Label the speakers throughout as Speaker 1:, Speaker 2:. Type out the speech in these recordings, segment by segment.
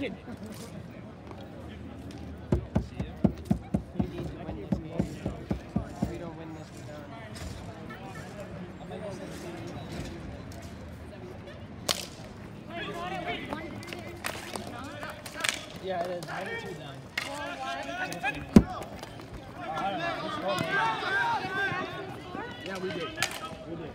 Speaker 1: Logan.
Speaker 2: Yeah, it is. I have two down. I don't know. Let's go, man. Yeah, we did. We did.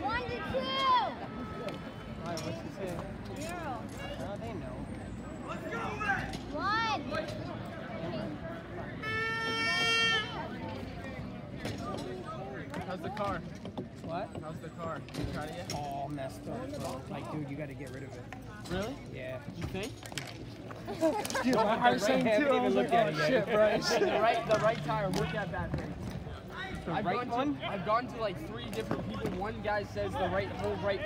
Speaker 1: One to two.
Speaker 3: Alright, what's he say?
Speaker 1: Zero.
Speaker 3: Oh, they know.
Speaker 1: One.
Speaker 2: How's the car?
Speaker 3: What?
Speaker 2: How's the car? You tried it yet?
Speaker 3: All messed up, bro. Like, dude, you gotta get rid of it.
Speaker 2: Really?
Speaker 3: Yeah.
Speaker 2: You think?
Speaker 3: My heart's saying too. I was like, oh shit, Bryce.
Speaker 2: the right, the right tire. Look at that thing.
Speaker 3: The
Speaker 2: I've
Speaker 3: right
Speaker 2: gone
Speaker 3: one?
Speaker 2: To, I've gone to like three different people. One guy says the right whole right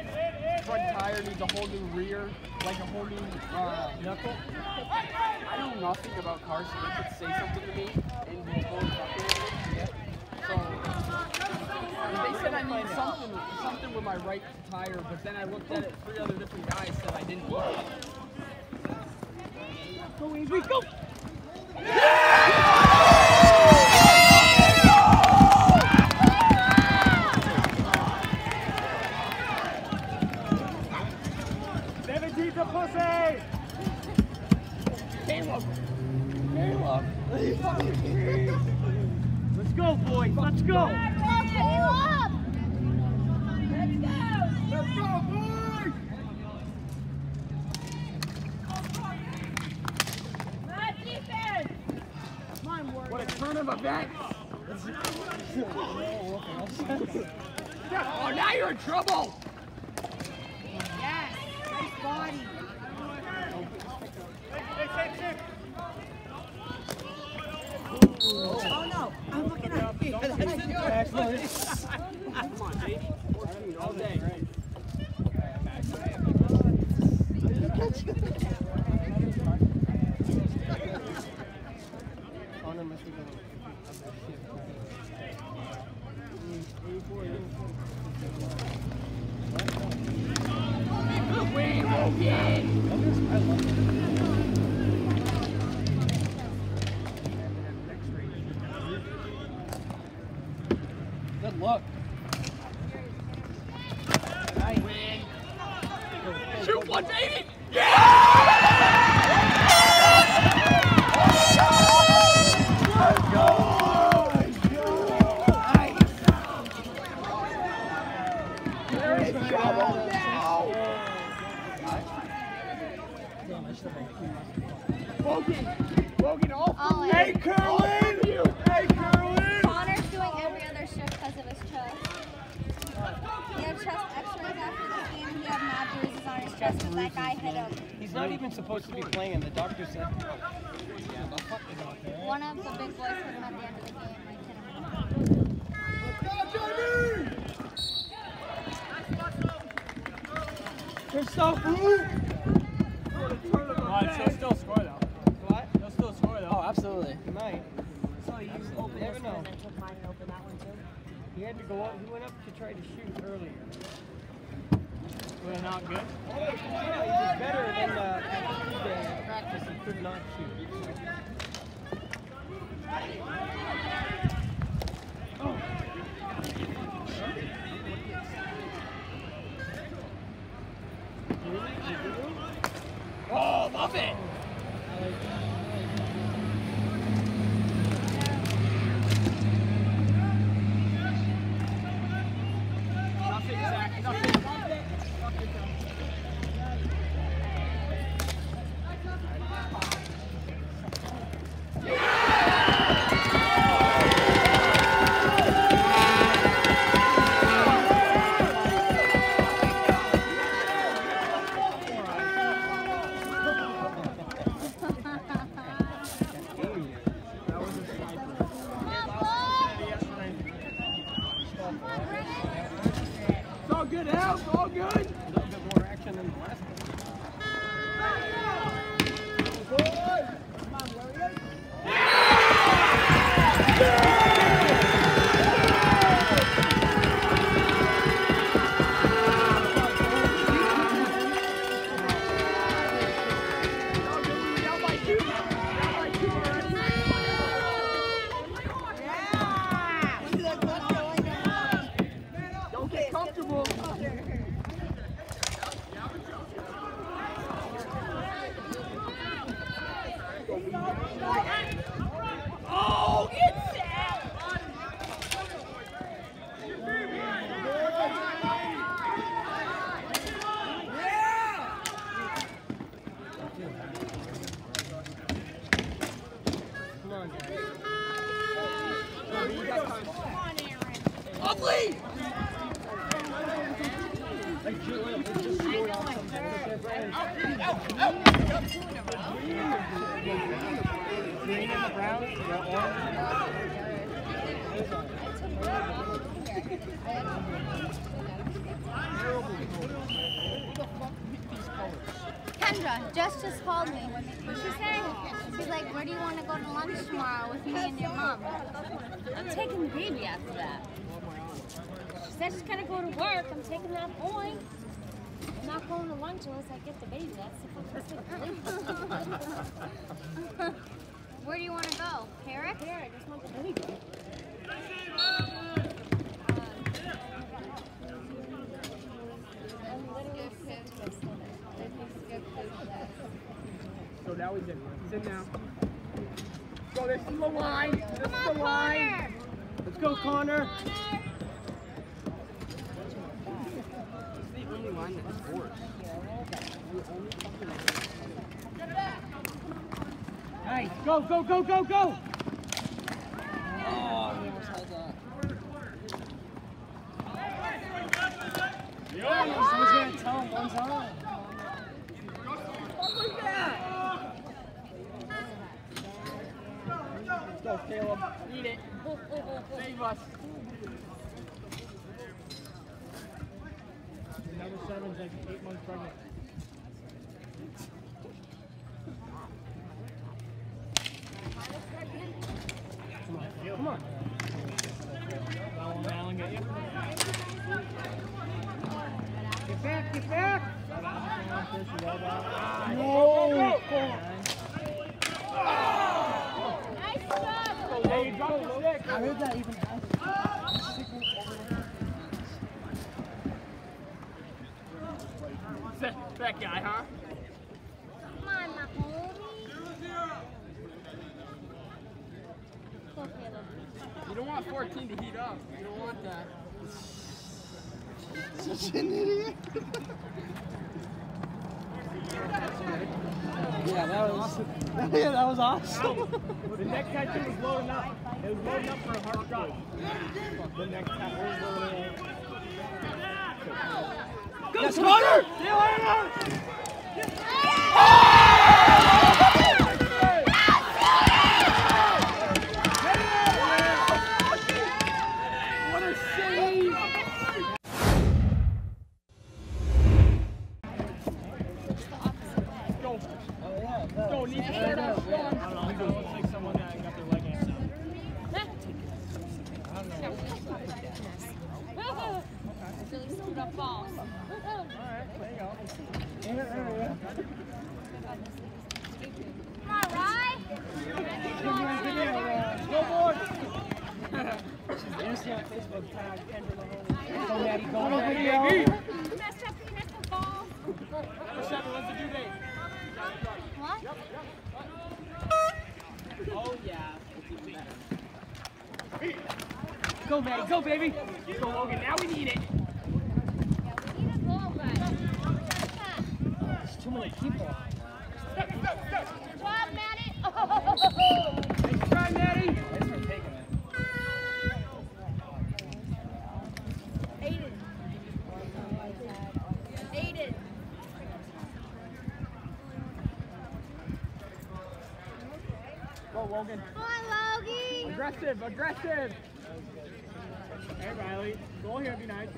Speaker 2: front tire needs a whole new rear, like a whole new uh, knuckle. I know nothing about cars, so they could say something to me and be with me. So they said I need something, something with my right tire, but then I looked at it. Three other different guys said I didn't. need it.
Speaker 3: Go, Avery, go! Seventeen's a pussy!
Speaker 2: Caleb. Caleb.
Speaker 3: Let's go, boys. Let's go. Let's go, boys.
Speaker 2: What events. oh, now you're in trouble.
Speaker 1: Yes, nice body. Oh no, I'm looking at you.
Speaker 2: Come on, baby. 14 all day. We will get. Good luck. Win. Shoot 180. Logan, Logan, all
Speaker 1: Oh,
Speaker 3: Hey,
Speaker 1: and
Speaker 3: Kerwin! Hey, Kerwin!
Speaker 1: Connor's doing every other shift because of his chest. He had chest x-rays after the game. He had mad bruises on his chest because that guy hit him.
Speaker 4: He's not even supposed to be playing. The doctor said.
Speaker 1: Oh, one of the big boys hit him at the end of the game. Like, hit him.
Speaker 3: Christoph,
Speaker 2: Right, still score though.
Speaker 4: What?
Speaker 2: He'll still score though.
Speaker 4: Oh, absolutely. He might.
Speaker 5: So you opened
Speaker 4: Never
Speaker 5: this one and took mine and opened that one too?
Speaker 4: He had to go up. He went up to try to shoot earlier.
Speaker 2: We're not good.
Speaker 4: Yeah, he was better than at the practice. He could not shoot.
Speaker 2: Oh,
Speaker 6: I'm taking that boy. I'm not going to lunch unless I get the baby. That's the first
Speaker 1: Where do you want to go? Herrick?
Speaker 6: Here, I just want the baby.
Speaker 2: So now he's in. He's in now. Go, this is the line. This
Speaker 1: Come
Speaker 2: is
Speaker 1: on,
Speaker 2: the line.
Speaker 1: Connor.
Speaker 4: Let's go, Connor.
Speaker 2: It's only line that scores.
Speaker 4: Nice. Go, go, go, go, go. Someone's gonna tell him one's on. Let's go, Caleb.
Speaker 2: Eat it. Save us.
Speaker 4: Number seven's like eight months pregnant. Come on, come on. Alan, Alan, get you. Get back, get back! No!
Speaker 1: Nice job.
Speaker 2: Hey, you dropped the stick.
Speaker 4: I heard that even
Speaker 2: That, that guy, huh?
Speaker 1: Come on, my homie. Go, Caleb.
Speaker 2: You don't want 14 to heat up. You don't want that.
Speaker 3: Such an idiot.
Speaker 4: Yeah, that was
Speaker 3: yeah, that was awesome.
Speaker 4: the next catch was loading up. It was loading up for a hard shot. The next catch was loading up. Go!
Speaker 2: Go,
Speaker 4: Maddie, go, baby!
Speaker 2: Go, Logan. Now we need it.
Speaker 1: We need a goal, guys.
Speaker 4: There's too many people.
Speaker 1: Good job, Maddie.
Speaker 2: Nice try, Maddie.
Speaker 4: Thanks for taking it.
Speaker 1: Aiden. Aiden.
Speaker 2: Go, Logan.
Speaker 1: Come on, Logie.
Speaker 2: Aggressive, aggressive.
Speaker 4: Hey, Riley. Go here, be nice.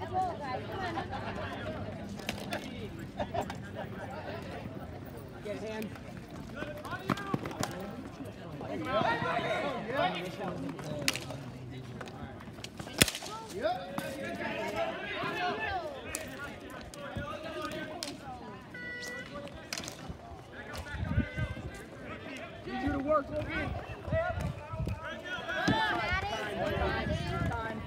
Speaker 1: A goal, guys. Come on.
Speaker 2: Get hand. Need you to work, Logan.
Speaker 1: Come on, Maddie.
Speaker 2: Time.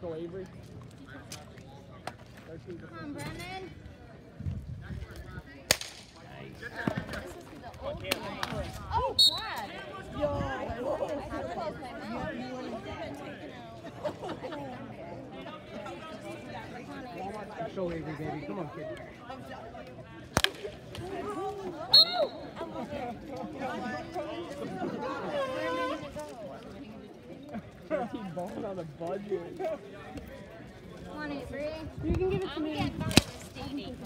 Speaker 2: Go, Avery. Thirteen.
Speaker 1: Come on, Brennan. Oh, God. I closed my mouth.
Speaker 4: Show Avery, baby. Come on, kid.
Speaker 2: Team balling on the budget.
Speaker 1: Come on, Avery.
Speaker 6: You can give it to
Speaker 1: I'm
Speaker 6: me.
Speaker 1: getting devastated.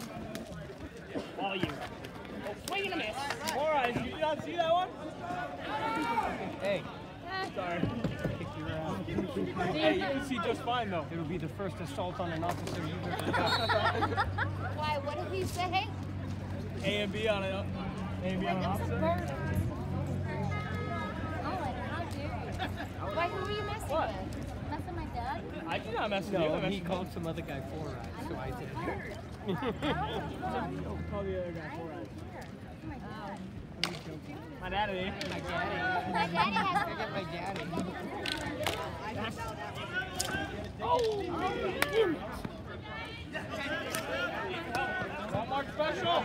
Speaker 4: All oh, you. Oh, swing and a miss. All right, you not see that one?
Speaker 3: Hey,
Speaker 4: Sorry.
Speaker 3: kick your ass.
Speaker 4: Hey, you can see just fine though.
Speaker 3: It'll be the first assault on an officer you've ever done.
Speaker 1: Why? What did he say?
Speaker 4: A and B on a A and B on an officer. Not mess with you.
Speaker 3: No, he called some other guy four eyes, so I did.
Speaker 4: Call the other guy four eyes. My daddy.
Speaker 3: My daddy.
Speaker 1: My daddy has
Speaker 3: I got my daddy.
Speaker 4: Walmart special.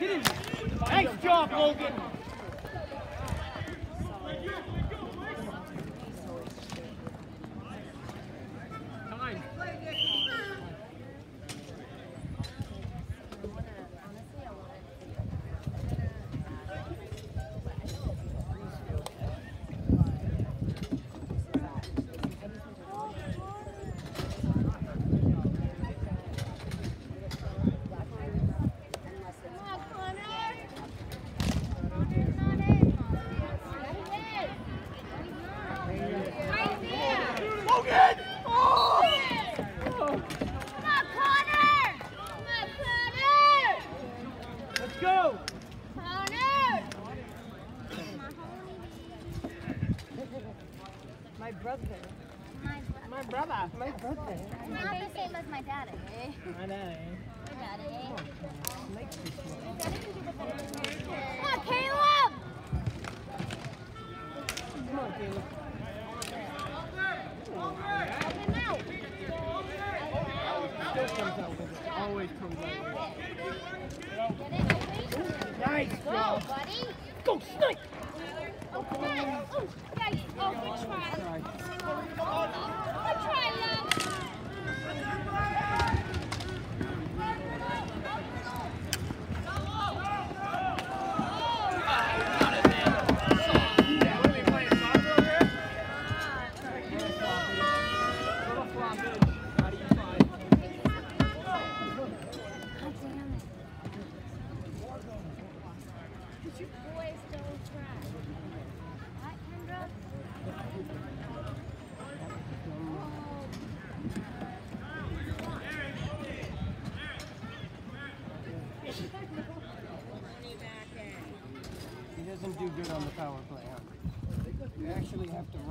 Speaker 6: Nice job,
Speaker 3: Logan.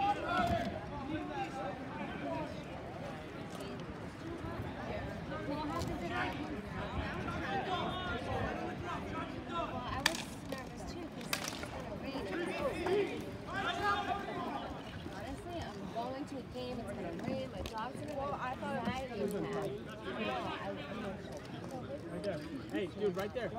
Speaker 3: Have to run in.
Speaker 6: Well, how does it like? Well, I was nervous too because it's gonna rain. Honestly, I'm going to a game. It's gonna rain. My dog's gonna go. I thought I was mad.
Speaker 4: Right there. Hey, dude, right there.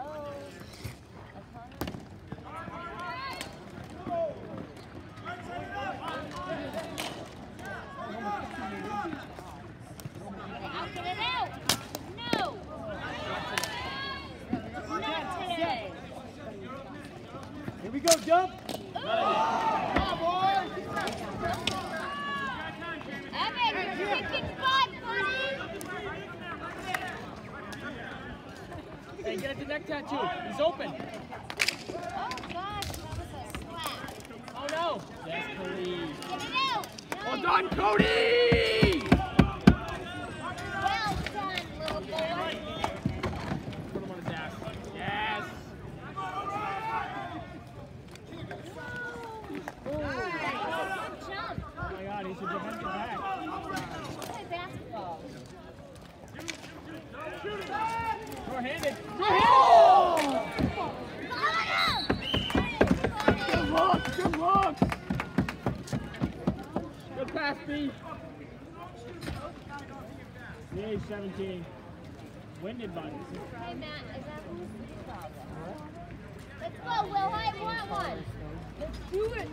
Speaker 1: Do it!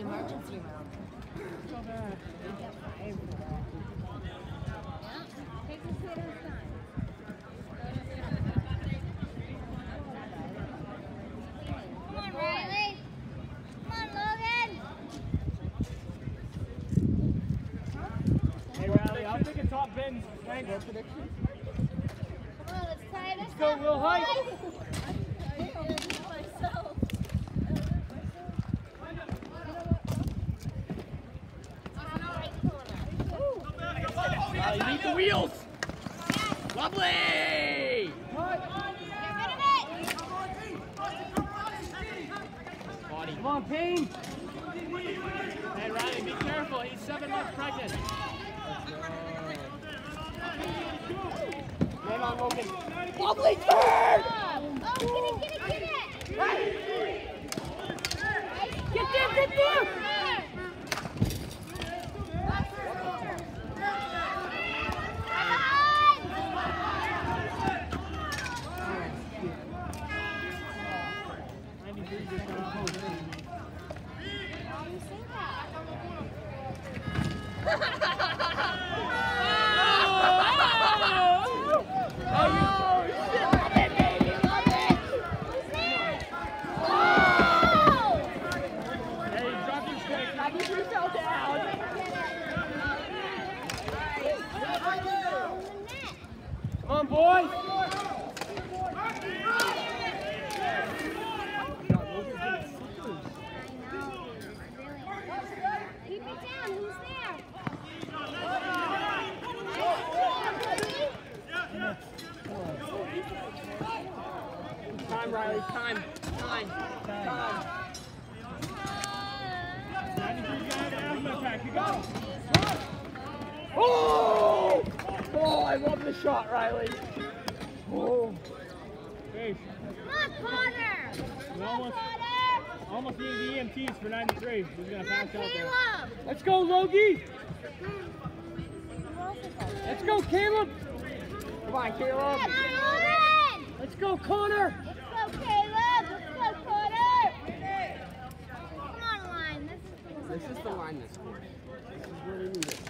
Speaker 1: emergency room.
Speaker 3: seven months pregnant. Wobbly third!
Speaker 1: Oh, get it, get it, get it.
Speaker 3: Logie. Let's go, Caleb. Come on, Caleb. Let's go, Connor.
Speaker 1: This is the
Speaker 3: line. that's is
Speaker 1: this
Speaker 2: quarter.
Speaker 3: This is
Speaker 1: what I.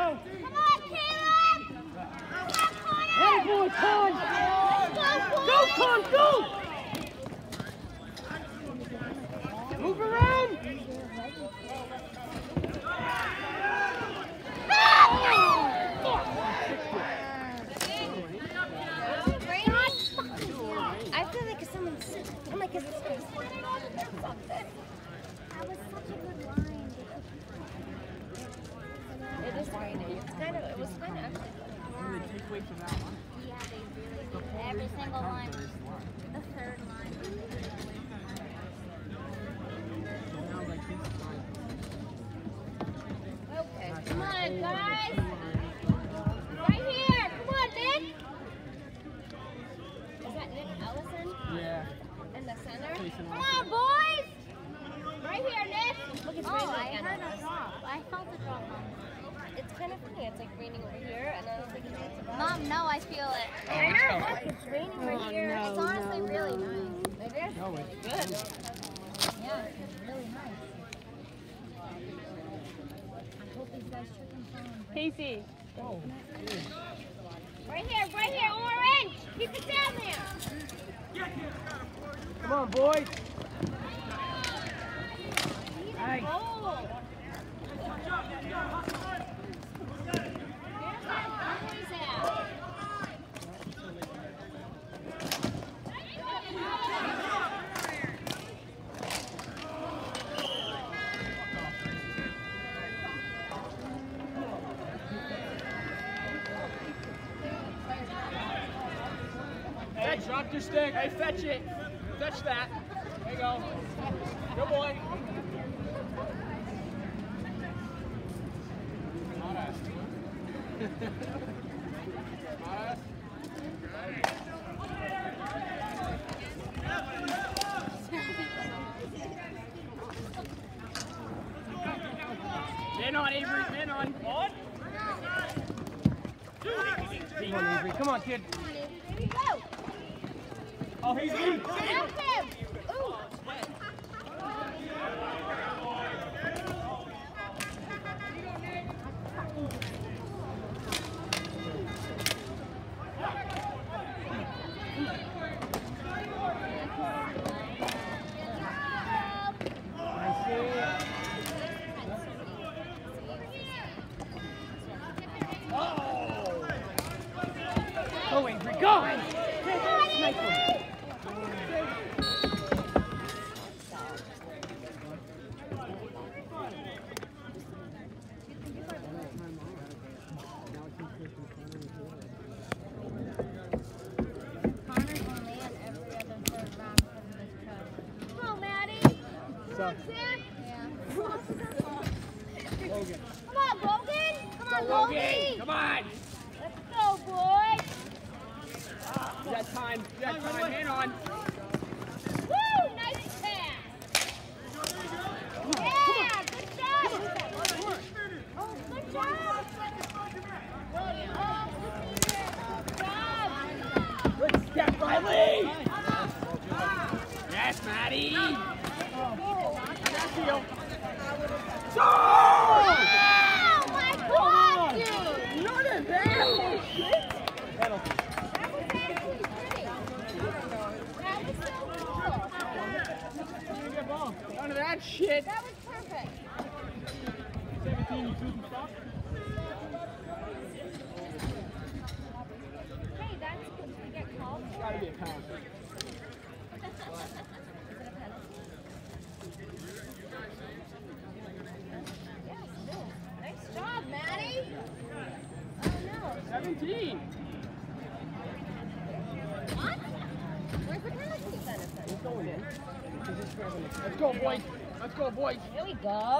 Speaker 2: No.
Speaker 1: Come on, Caleb!
Speaker 3: Hey, boy, Con.
Speaker 1: Go,
Speaker 3: Go, Con, go. Move around.
Speaker 6: I feel like someone's. I'm like, is this something?
Speaker 1: That was such a good line.
Speaker 6: It is raining. It's kind of. It was kind of actually.
Speaker 7: They take away from that one.
Speaker 1: Yeah, they really did. Every single line. The third line.
Speaker 7: Now, like, this line.
Speaker 6: Okay. Come on, guys. Right here. Come on, Nick. Is that Nick Ellison
Speaker 7: Yeah.
Speaker 6: in the center?
Speaker 1: Come on, boys!
Speaker 6: Right here, Nick. Look, it's
Speaker 1: Oh,
Speaker 6: raining
Speaker 1: I
Speaker 6: again.
Speaker 1: heard a drop. I felt a drop.
Speaker 6: It's kind of funny. It's like raining over here, and I don't think it's going
Speaker 1: Mom, no, I feel it.
Speaker 6: I know. Look, it's raining right here.
Speaker 1: Oh, it's honestly really nice.
Speaker 6: It is.
Speaker 7: No, it's
Speaker 6: Good.
Speaker 1: Yeah, it's really nice. I hope these guys trick and phone.
Speaker 8: Casey.
Speaker 6: Oh, right here, right here, orange. Keep it down there.
Speaker 3: Come on, boys. Nice.
Speaker 6: Oh.
Speaker 2: Your stick. Hey, fetch it. Fetch that. There you go. Good boy. Man on, Avery. Man on. On.
Speaker 3: Come on, Avery. Come on, kid.
Speaker 1: There you go.
Speaker 2: Oh, he's in.
Speaker 6: Here we go.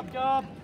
Speaker 1: Job,
Speaker 3: job.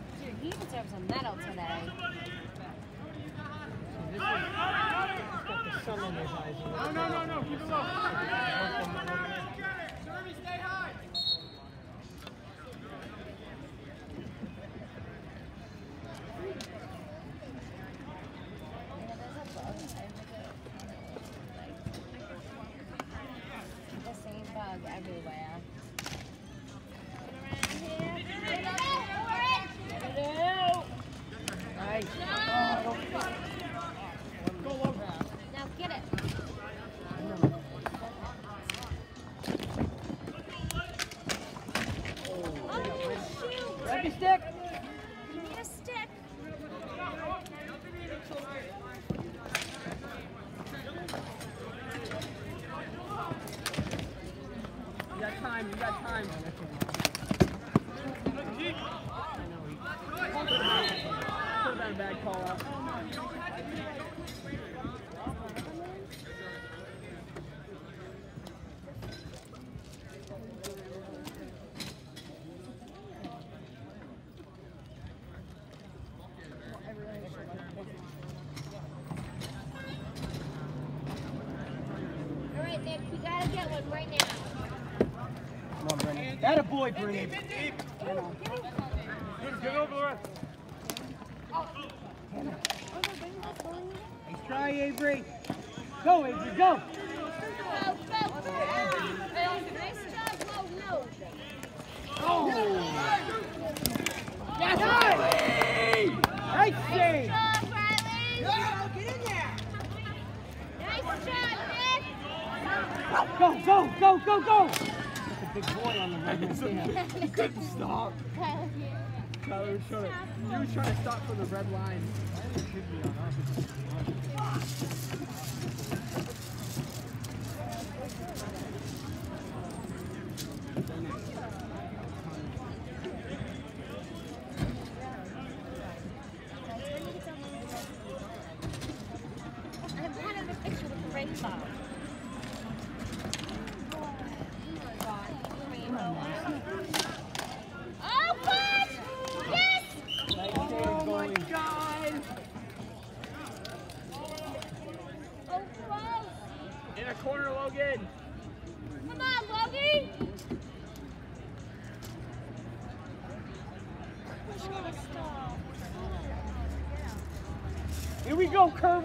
Speaker 6: I bring.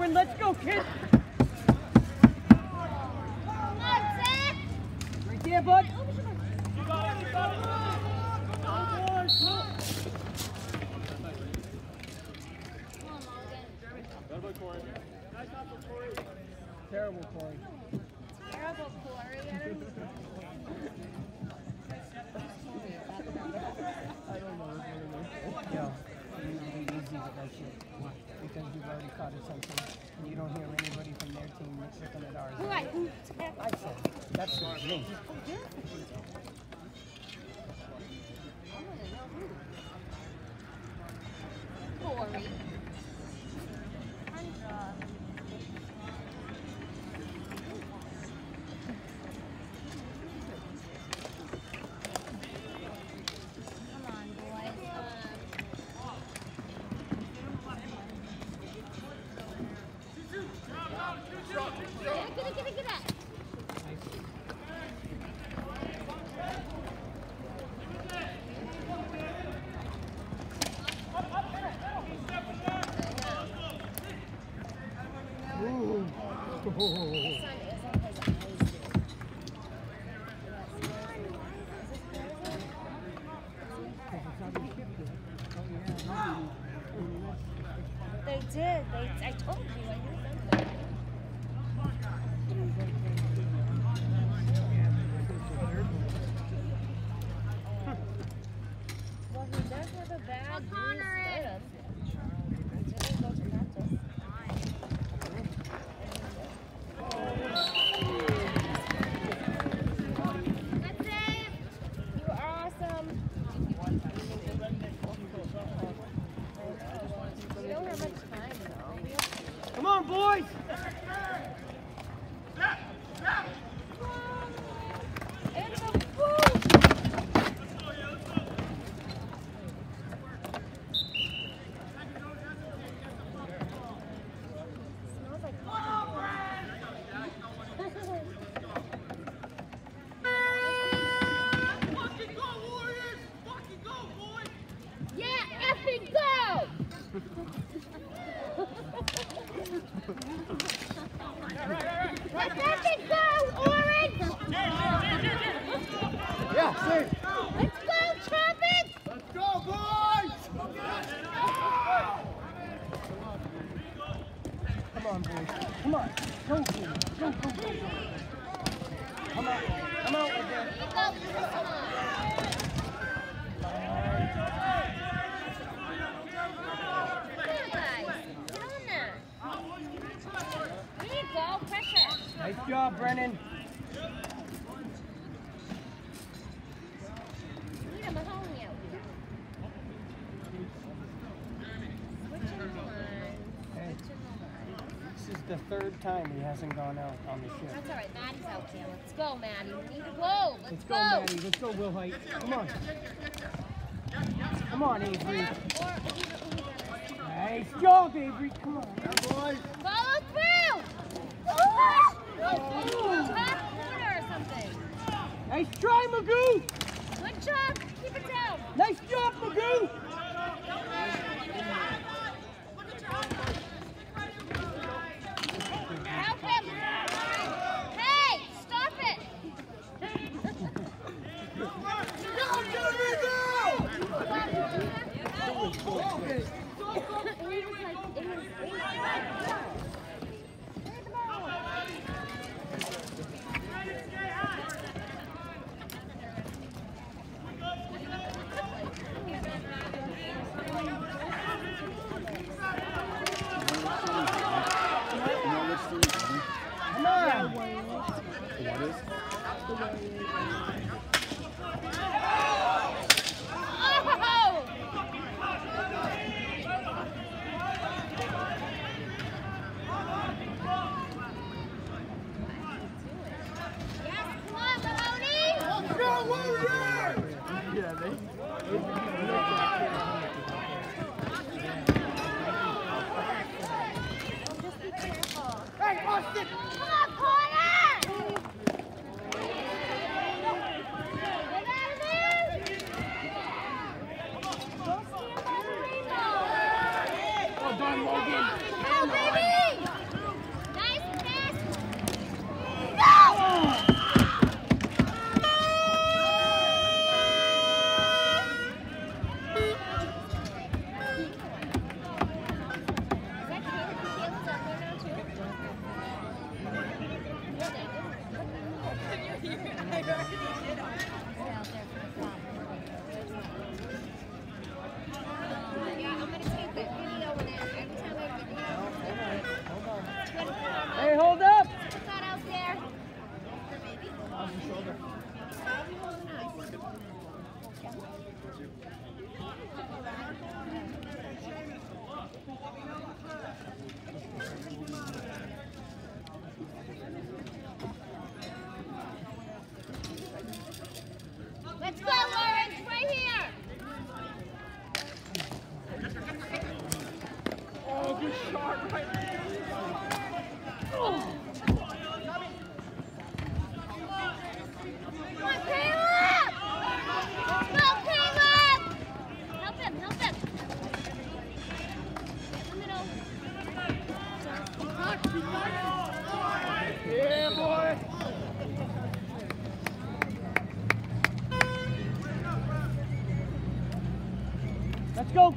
Speaker 6: Let's go, kid. Ooh. Oh. the
Speaker 3: third time he hasn't gone out on the ship.
Speaker 6: That's all right. Maddie's out there. Let's go, Maddie. We need to go. Let's,
Speaker 3: Let's go. go. Maddie. Let's go, Will Height. Come on. Come on, Avery. Nice job, Avery. Come on. Boys.
Speaker 6: Follow through. Oh. Back corner or something.
Speaker 3: Nice try, Magoo.
Speaker 6: Good job. Keep it down.
Speaker 3: Nice job, Magoo.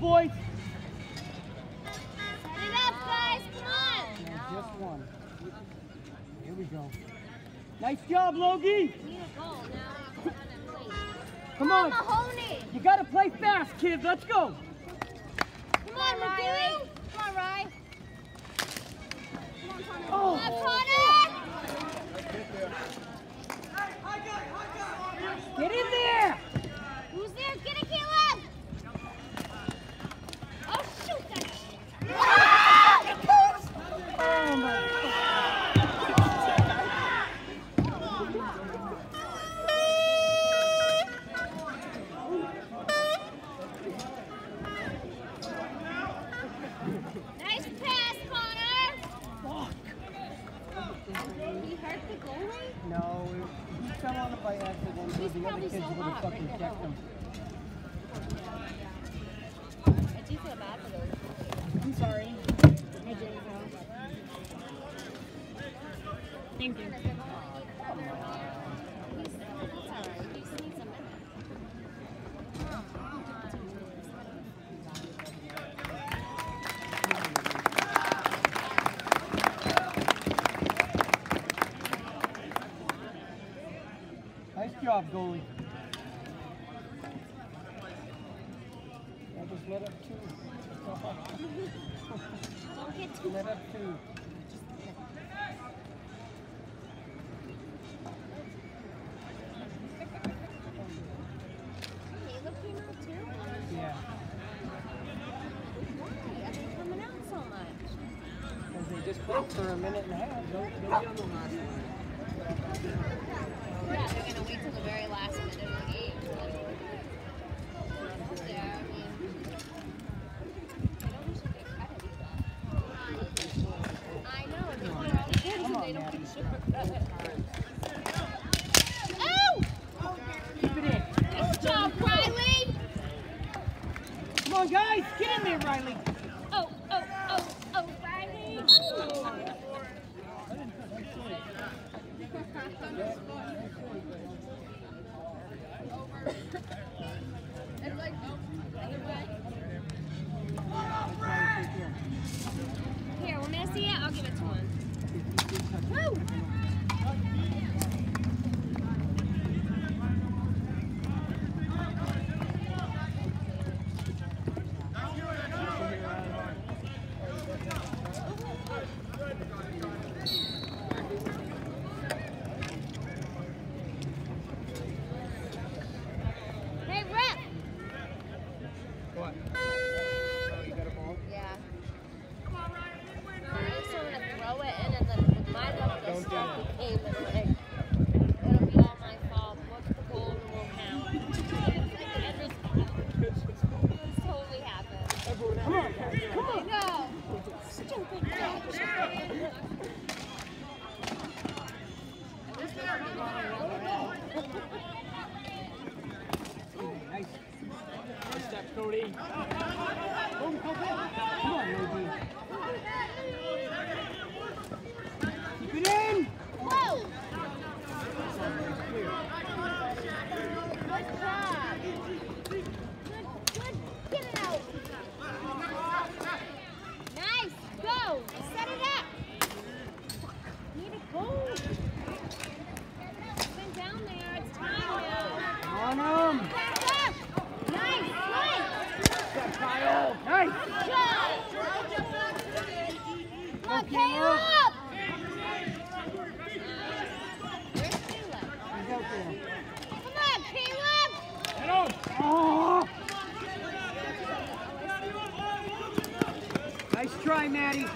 Speaker 3: Boys!
Speaker 6: For a minute
Speaker 3: Nice
Speaker 6: try, Maddie.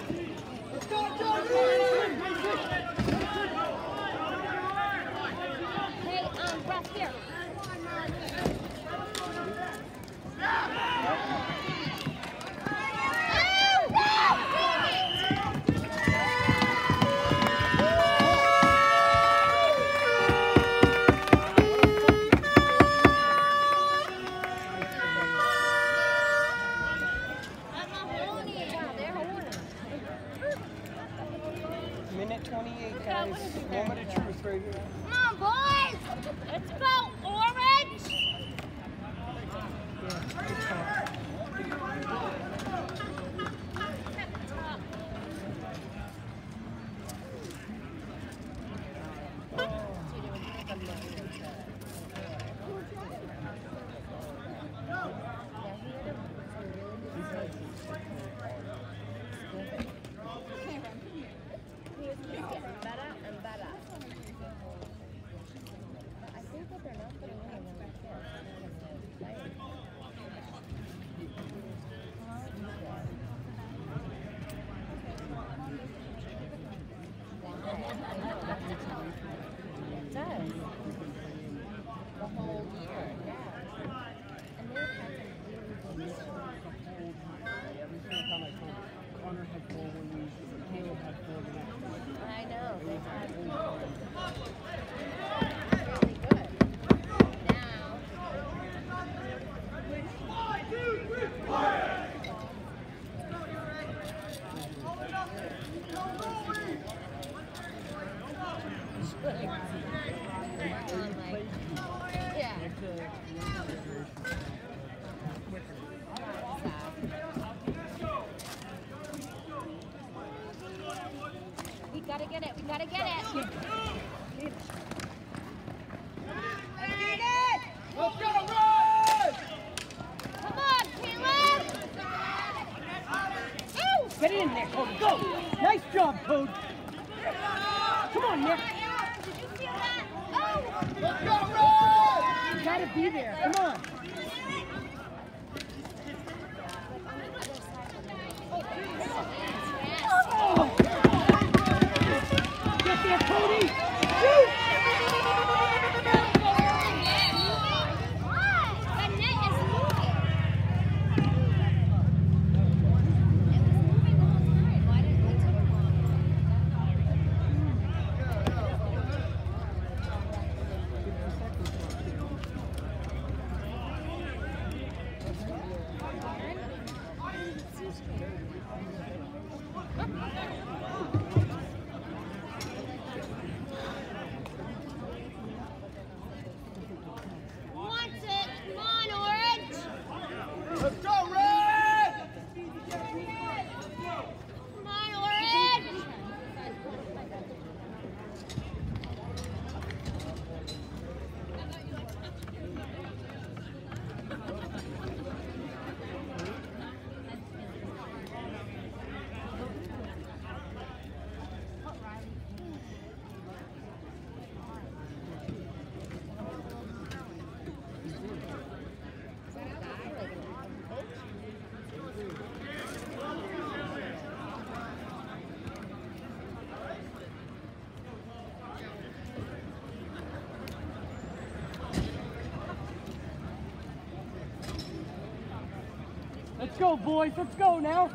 Speaker 6: Let's go, Hey, um, breath here. Yeah. go,
Speaker 3: boys. Let's go now.